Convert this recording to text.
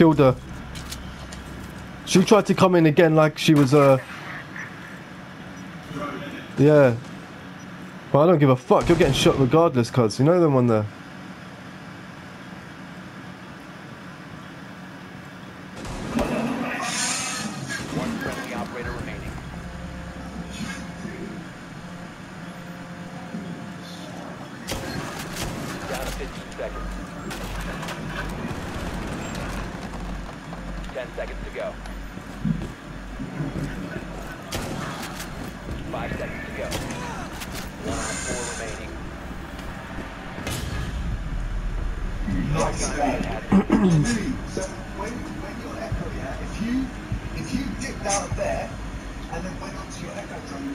killed her. She tried to come in again like she was uh Yeah. But I don't give a fuck, you're getting shot regardless, cuz you know there. One remaining. Down to 15 seconds. 10 seconds to go. Five seconds to go. One on four remaining. so when, when your echo, yeah, if you if you dipped out there and then went onto your echo drone.